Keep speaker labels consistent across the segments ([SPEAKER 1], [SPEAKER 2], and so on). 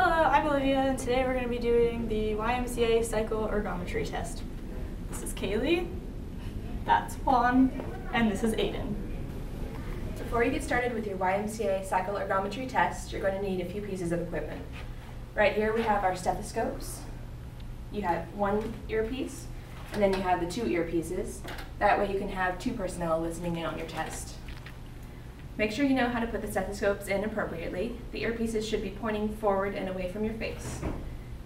[SPEAKER 1] Hello, I'm Olivia, and today we're going to be doing the YMCA cycle ergometry test. This is Kaylee, that's Juan, and this is Aiden.
[SPEAKER 2] Before you get started with your YMCA cycle ergometry test, you're going to need a few pieces of equipment. Right here we have our stethoscopes. You have one earpiece, and then you have the two earpieces. That way you can have two personnel listening in on your test. Make sure you know how to put the stethoscopes in appropriately. The earpieces should be pointing forward and away from your face.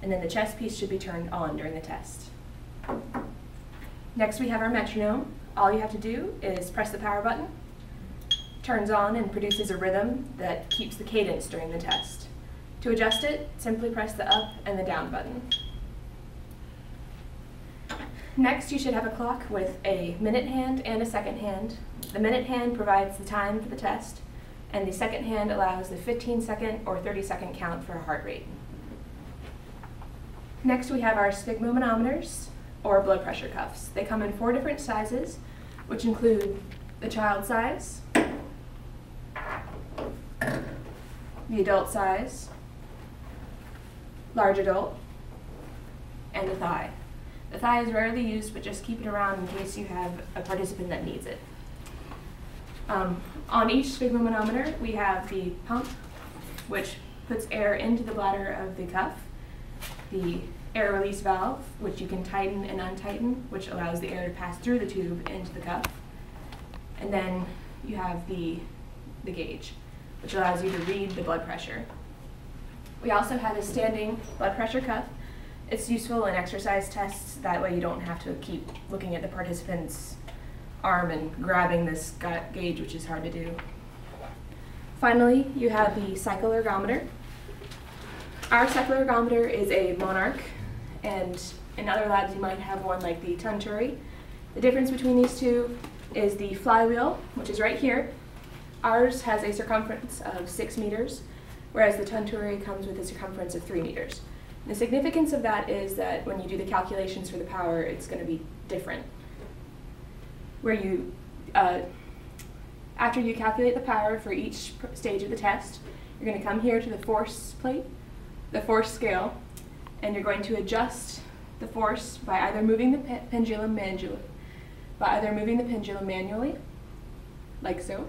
[SPEAKER 2] And then the chest piece should be turned on during the test. Next we have our metronome. All you have to do is press the power button, turns on and produces a rhythm that keeps the cadence during the test. To adjust it, simply press the up and the down button. Next, you should have a clock with a minute hand and a second hand. The minute hand provides the time for the test, and the second hand allows the 15 second or 30 second count for a heart rate. Next, we have our sphygmomanometers, or blood pressure cuffs. They come in four different sizes, which include the child size, the adult size, large adult, and the thigh. The thigh is rarely used, but just keep it around in case you have a participant that needs it. Um, on each sphygmomanometer, we have the pump, which puts air into the bladder of the cuff, the air release valve, which you can tighten and untighten, which allows the air to pass through the tube into the cuff. And then you have the, the gauge, which allows you to read the blood pressure. We also have a standing blood pressure cuff, it's useful in exercise tests. That way you don't have to keep looking at the participant's arm and grabbing this gauge, which is hard to do. Finally, you have the cycle ergometer. Our cycle ergometer is a Monarch, and in other labs you might have one like the Tunturi. The difference between these two is the flywheel, which is right here. Ours has a circumference of six meters, whereas the Tunturi comes with a circumference of three meters. The significance of that is that when you do the calculations for the power, it's going to be different. Where you, uh, after you calculate the power for each stage of the test, you're going to come here to the force plate, the force scale, and you're going to adjust the force by either moving the pe pendulum manually, by either moving the pendulum manually, like so,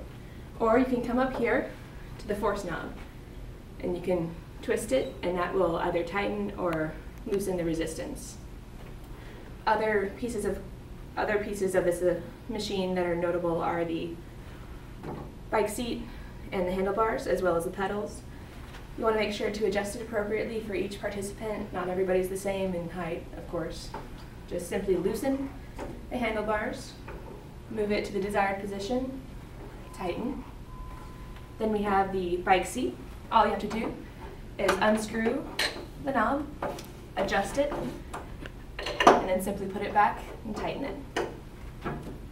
[SPEAKER 2] or you can come up here to the force knob, and you can twist it, and that will either tighten or loosen the resistance. Other pieces of other pieces of this uh, machine that are notable are the bike seat and the handlebars, as well as the pedals. You want to make sure to adjust it appropriately for each participant. Not everybody's the same in height, of course. Just simply loosen the handlebars, move it to the desired position, tighten. Then we have the bike seat. All you have to do is unscrew the knob, adjust it, and then simply put it back and tighten it.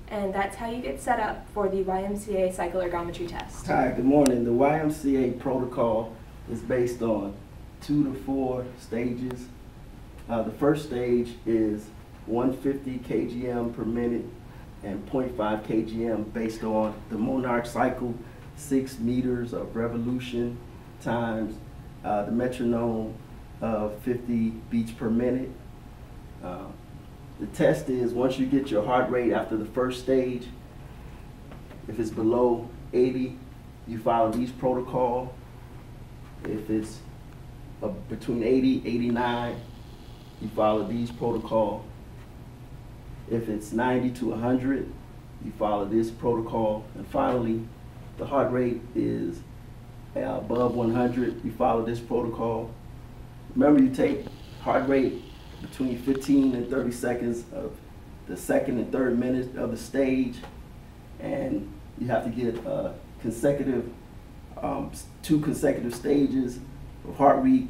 [SPEAKER 2] And that's how you get set up for the YMCA cycle ergometry test.
[SPEAKER 3] Hi, good morning. The YMCA protocol is based on two to four stages. Uh, the first stage is 150 kgm per minute and 0.5 kgm based on the Monarch cycle, six meters of revolution times uh, the metronome of 50 beats per minute. Uh, the test is once you get your heart rate after the first stage, if it's below 80, you follow these protocol. If it's between 80, 89, you follow these protocol. If it's 90 to 100, you follow this protocol. And finally, the heart rate is uh, above 100, you follow this protocol. Remember, you take heart rate between 15 and 30 seconds of the second and third minute of the stage, and you have to get uh, consecutive, um, two consecutive stages of heart rate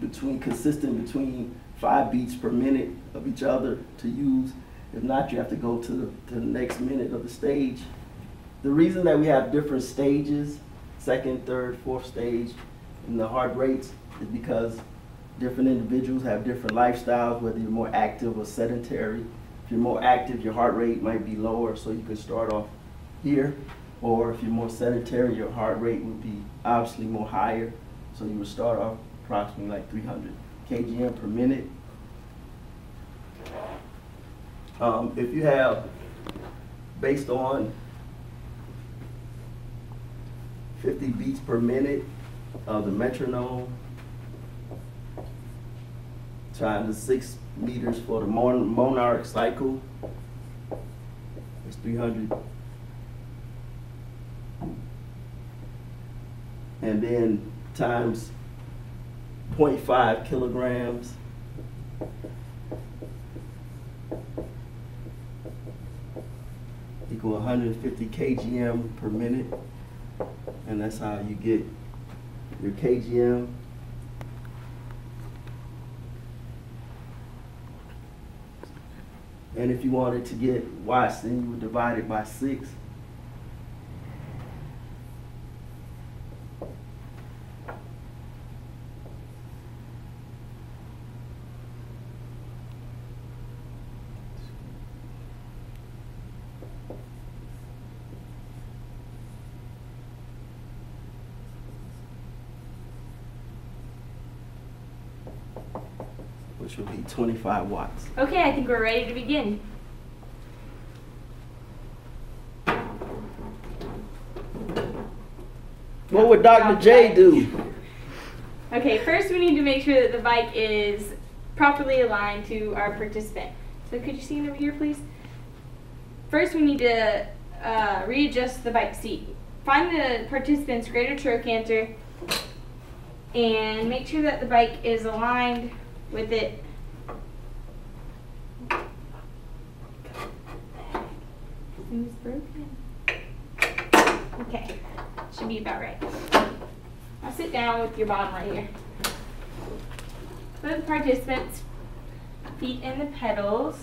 [SPEAKER 3] between consistent between five beats per minute of each other to use. If not, you have to go to the, to the next minute of the stage. The reason that we have different stages second, third, fourth stage in the heart rates is because different individuals have different lifestyles, whether you're more active or sedentary. If you're more active, your heart rate might be lower, so you can start off here. Or if you're more sedentary, your heart rate would be obviously more higher, so you would start off approximately like 300 kgm per minute. Um, if you have, based on 50 beats per minute of the metronome, times the six meters for the mon- monarch cycle, it's 300. And then times 0.5 kilograms. Equal 150 kgm per minute. And that's how you get your kgm. And if you wanted to get watts, then you would divide it by six. Which would be 25 watts.
[SPEAKER 4] Okay, I think we're ready to begin.
[SPEAKER 3] What would Dr. J do?
[SPEAKER 4] Okay, first we need to make sure that the bike is properly aligned to our participant. So could you stand over here, please? First, we need to uh, readjust the bike seat. Find the participant's greater trochanter and make sure that the bike is aligned with it. Things broken. Okay, should be about right. Now sit down with your bottom right here. The participants' feet in the pedals.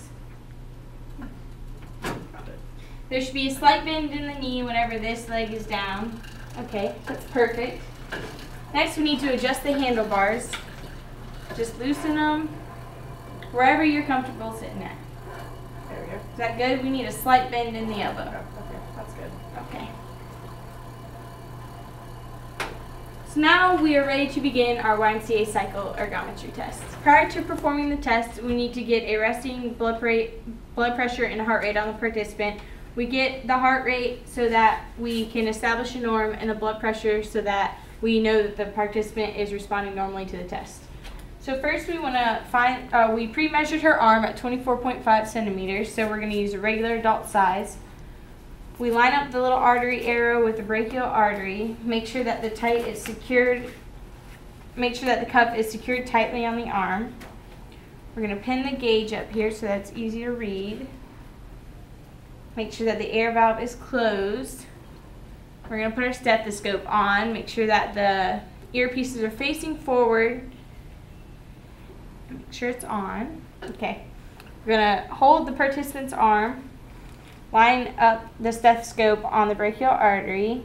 [SPEAKER 4] There should be a slight bend in the knee whenever this leg is down. Okay, that's perfect. Next, we need to adjust the handlebars. Just loosen them wherever you're comfortable sitting at.
[SPEAKER 2] There we go.
[SPEAKER 4] Is that good? We need a slight bend in the elbow.
[SPEAKER 2] Oh, okay, that's good.
[SPEAKER 4] Okay. So now we are ready to begin our YMCA cycle ergometry test. Prior to performing the test, we need to get a resting blood rate, blood pressure and heart rate on the participant. We get the heart rate so that we can establish a norm and the blood pressure so that we know that the participant is responding normally to the test. So first we want to find, uh, we pre-measured her arm at 24.5 centimeters, so we're going to use a regular adult size. We line up the little artery arrow with the brachial artery. Make sure that the tight is secured. Make sure that the cuff is secured tightly on the arm. We're going to pin the gauge up here so that's easy to read. Make sure that the air valve is closed. We're going to put our stethoscope on. Make sure that the earpieces are facing forward. Make sure it's on. Okay. We're to hold the participant's arm line up the stethoscope on the brachial artery.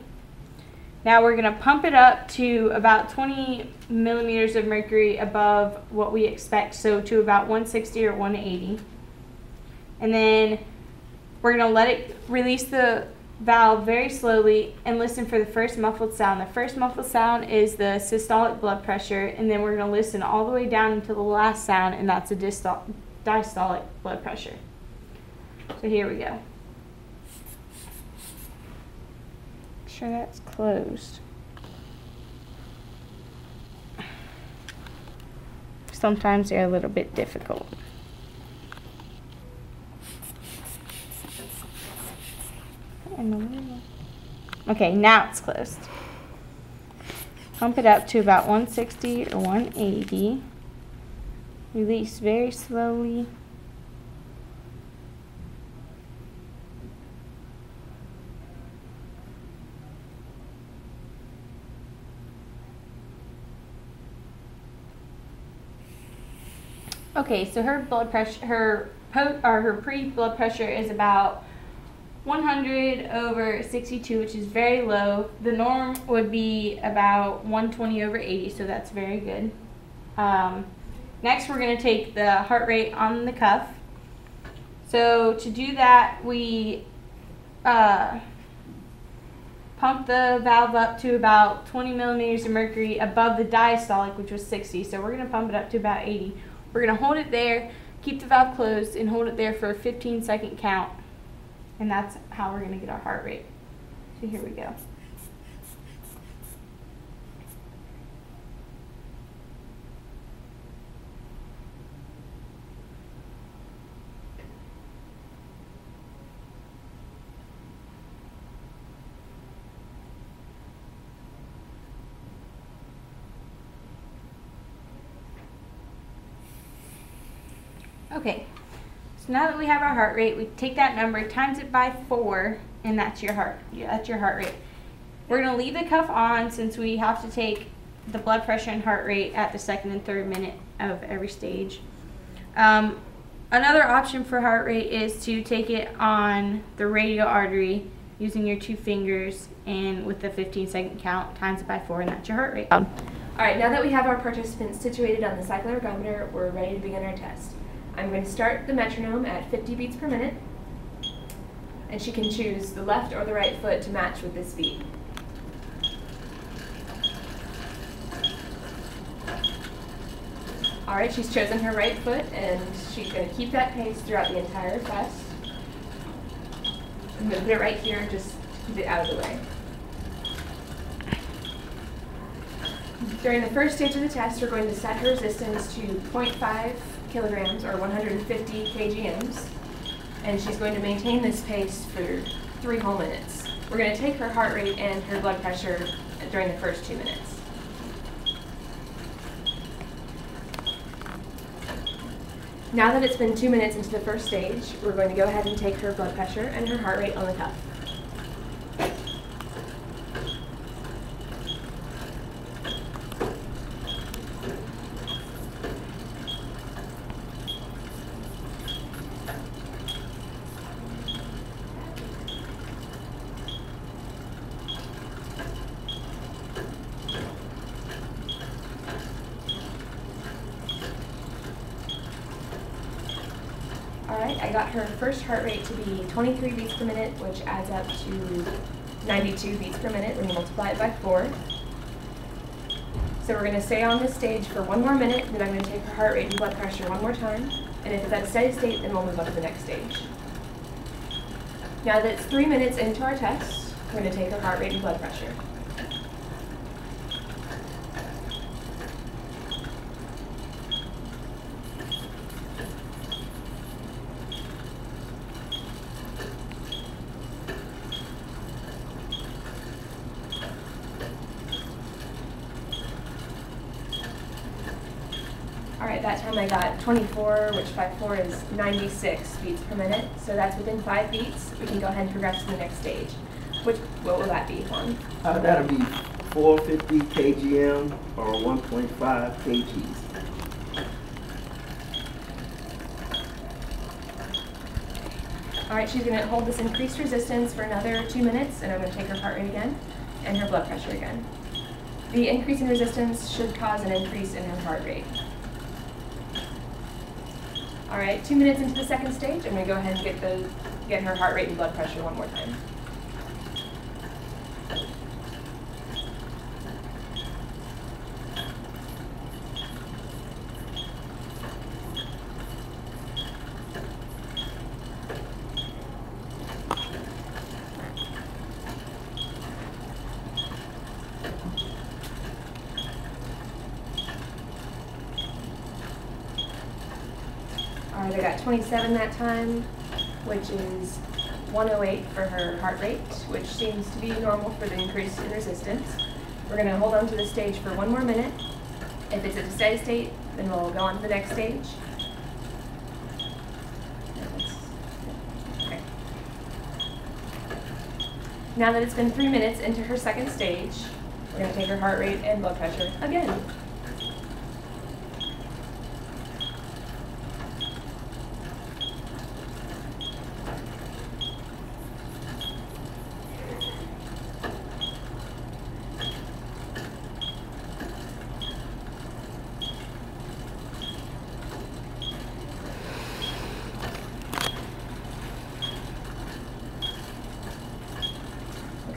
[SPEAKER 4] Now we're going to pump it up to about 20 millimeters of mercury above what we expect, so to about 160 or 180. And then we're going to let it release the valve very slowly and listen for the first muffled sound. The first muffled sound is the systolic blood pressure, and then we're going to listen all the way down until the last sound, and that's dystol- diastolic blood pressure. So here we go. Make sure that's closed. Sometimes they're a little bit difficult. Okay, now it's closed. Pump it up to about 160 or 180. Release very slowly. Okay, so her blood pressure, her po- or her pre-blood pressure is about 100 over 62, which is very low. The norm would be about 120 over 80, so that's very good. Um, next, we're going to take the heart rate on the cuff. So to do that, we uh, pump the valve up to about 20 millimeters of mercury above the diastolic, which was 60. So we're going to pump it up to about 80. We're going to hold it there, keep the valve closed, and hold it there for a 15 second count. And that's how we're going to get our heart rate. So here we go. Okay, now that we have our heart rate, we take that number, times it by four, and that's your heart. Yeah, that's your heart rate. We're gonna leave the cuff on since we have to take the blood pressure and heart rate at the second and third minute of every stage. Um, another option for heart rate is to take it on the radial artery using your two fingers and with the 15 second count, times it by four, and that's your heart rate.
[SPEAKER 2] All right, now that we have our participants situated on the cycloergometer, we're ready to begin our test. I'm going to start the metronome at 50 beats per minute, and she can choose the left or the right foot to match with this beat. All right, she's chosen her right foot, and she's going to keep that pace throughout the entire test. I'm going to put it right here, just keep it out of the way. During the first stage of the test, we're going to set her resistance to 0.5 kilograms or 150 kgms, and she's going to maintain this pace for three whole minutes. We're going to take her heart rate and her blood pressure during the first two minutes. Now that it's been two minutes into the first stage, we're going to go ahead and take her blood pressure and her heart rate on the cuff. All right, I got her first heart rate to be 23 beats per minute, which adds up to 92 beats per minute when you multiply it by four. So we're gonna stay on this stage for one more minute, then I'm gonna take her heart rate and blood pressure one more time. And if it's at a steady state, then we'll move on to the next stage. Now that it's three minutes into our test, we're gonna take her heart rate and blood pressure. All right, that time I got 24, which by 4 is 96 beats per minute. So that's within 5 beats. We can go ahead and progress to the next stage. Which, what will that be, Juan?
[SPEAKER 3] Uh, that'll be 450 kgm or 1.5 kgs.
[SPEAKER 2] All right, she's gonna hold this increased resistance for another two minutes, and I'm gonna take her heart rate again and her blood pressure again. The increase in resistance should cause an increase in her heart rate. All right, two minutes into the second stage, I'm gonna go ahead and get the get her heart rate and blood pressure one more time. All right, 27 that time, which is 108 for her heart rate, which seems to be normal for the increase in resistance. We're going to hold on to the stage for one more minute. If it's at a steady state, then we'll go on to the next stage. Okay. Now that it's been three minutes into her second stage, we're going to take her heart rate and blood pressure again.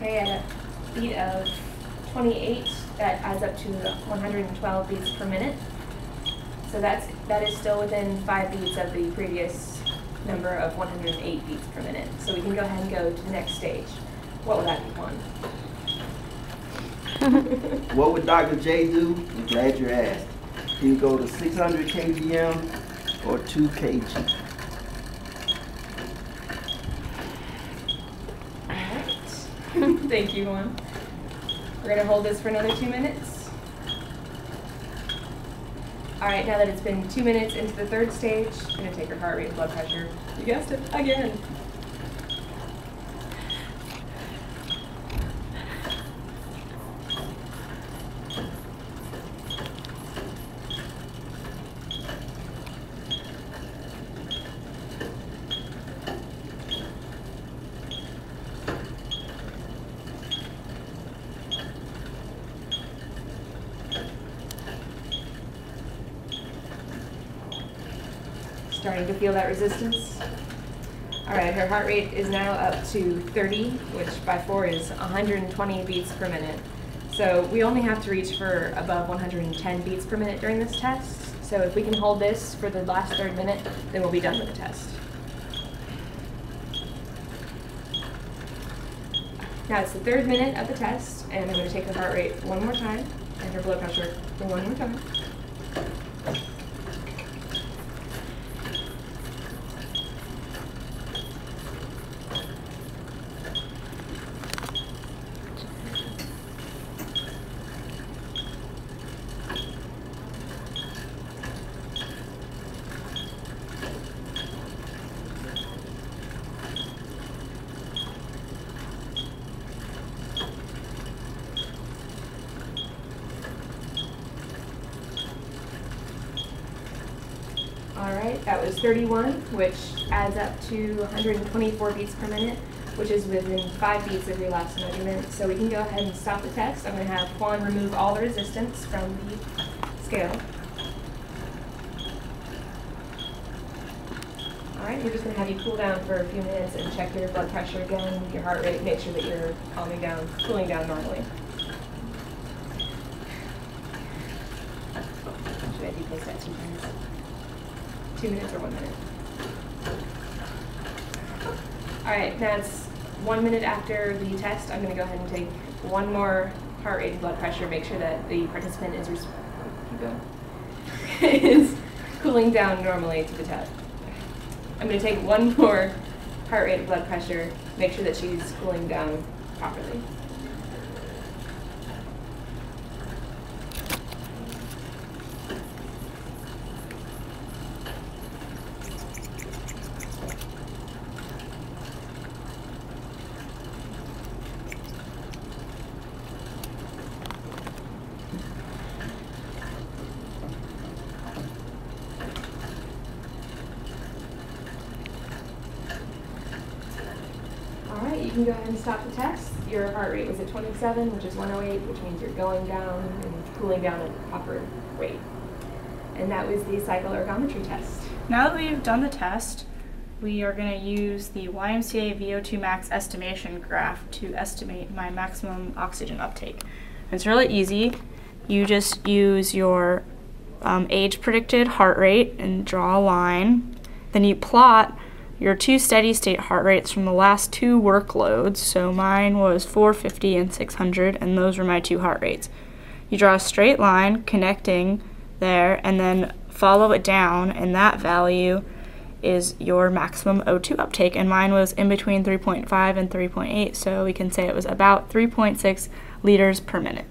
[SPEAKER 2] Okay, I got beat of 28, that adds up to 112 beats per minute. So that's, that is still within five beats of the previous number of 108 beats per minute. So we can go ahead and go to the next stage. What would that be, Juan?
[SPEAKER 3] What would Dr. J do? I'm glad you asked. He would go to 600 kgm or 2 kg.
[SPEAKER 2] Alright. Thank you, Juan. We're gonna hold this for another two minutes. Alright, now that it's been two minutes into the third stage, I'm gonna take your heart rate and blood pressure. You guessed it, again. Starting to feel that resistance. All right, her heart rate is now up to 30, which by four is 120 beats per minute. So we only have to reach for above 110 beats per minute during this test. So if we can hold this for the last third minute, then we'll be done with the test. Now it's the third minute of the test, and I'm going to take her heart rate one more time and her blood pressure one more time. All right, that was 31, which adds up to 124 beats per minute, which is within five beats of your last measurement. So we can go ahead and stop the test. I'm going to have Juan remove all the resistance from the scale. All right, we're just going to have you cool down for a few minutes and check your blood pressure again, your heart rate, make sure that you're calming down, cooling down normally. Should I depace that two minutes? Two minutes or one minute? All right, now it's one minute after the test. I'm going to go ahead and take one more heart rate and blood pressure, make sure that the participant is is cooling down normally to the test. I'm going to take one more heart rate and blood pressure, make sure that she's cooling down properly. All right, go ahead and stop the test. Your heart rate was at 27, which is 108, which means you're going down and cooling down at a proper rate. And that was the cycle ergometry test.
[SPEAKER 1] Now that we've done the test, we are going to use the YMCA VO2 max estimation graph to estimate my maximum oxygen uptake. It's really easy. You just use your um, age predicted heart rate and draw a line. Then you plot your two steady state heart rates from the last two workloads. So mine was 450 and 600, and those were my two heart rates. You draw a straight line connecting there and then follow it down, and that value is your maximum O2 uptake. And mine was in between 3.5 and 3.8, so we can say it was about 3.6 liters per minute.